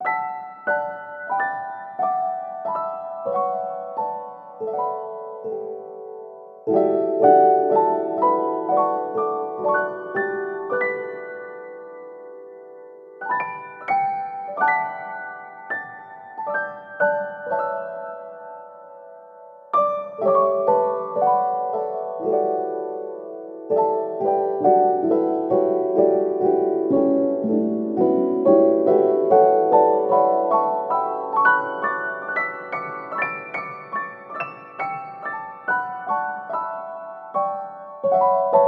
you. you